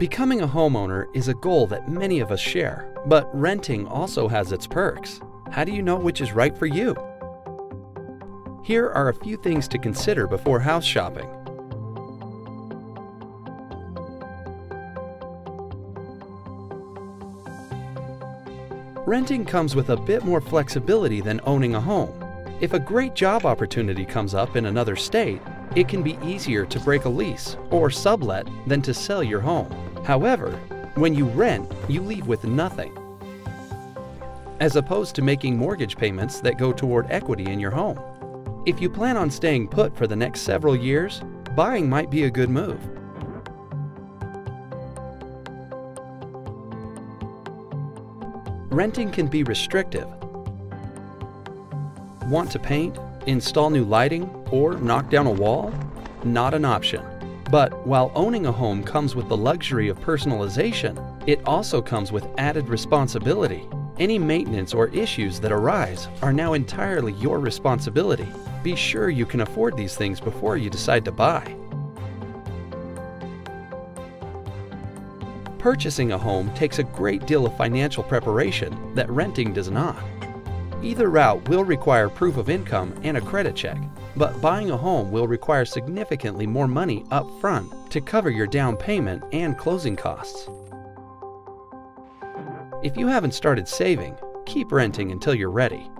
Becoming a homeowner is a goal that many of us share, but renting also has its perks. How do you know which is right for you? Here are a few things to consider before house shopping. Renting comes with a bit more flexibility than owning a home. If a great job opportunity comes up in another state, it can be easier to break a lease or sublet than to sell your home. However, when you rent, you leave with nothing. As opposed to making mortgage payments that go toward equity in your home. If you plan on staying put for the next several years, buying might be a good move. Renting can be restrictive. Want to paint, install new lighting, or knock down a wall? Not an option. But while owning a home comes with the luxury of personalization, it also comes with added responsibility. Any maintenance or issues that arise are now entirely your responsibility. Be sure you can afford these things before you decide to buy. Purchasing a home takes a great deal of financial preparation that renting does not. Either route will require proof of income and a credit check, but buying a home will require significantly more money up front to cover your down payment and closing costs. If you haven't started saving, keep renting until you're ready.